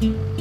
you